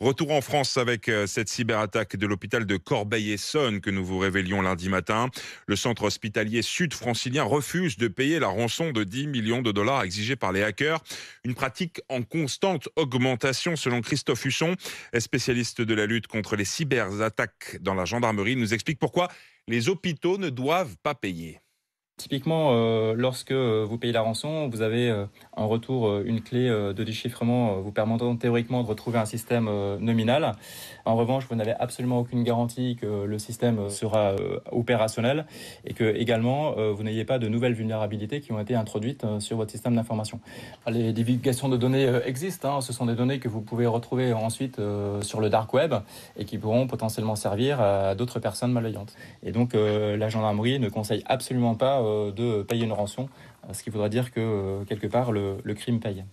Retour en France avec euh, cette cyberattaque de l'hôpital de Corbeil-Essonne que nous vous révélions lundi matin. Le centre hospitalier sud-francilien refuse de payer la rançon de 10 millions de dollars exigée par les hackers. Une pratique en constante augmentation selon Christophe Husson, spécialiste de la lutte contre les cyberattaques dans la gendarmerie. Nous explique pourquoi les hôpitaux ne doivent pas payer. Typiquement, euh, lorsque euh, vous payez la rançon, vous avez euh, en retour une clé de déchiffrement vous permettant théoriquement de retrouver un système nominal. En revanche, vous n'avez absolument aucune garantie que le système sera opérationnel et que également vous n'ayez pas de nouvelles vulnérabilités qui ont été introduites sur votre système d'information. Les divulgations de données existent. Hein. ce sont des données que vous pouvez retrouver ensuite sur le dark web et qui pourront potentiellement servir à d'autres personnes malveillantes. Et donc, la gendarmerie ne conseille absolument pas de payer une rançon, ce qui voudra dire que euh, quelque part le, le crime paye.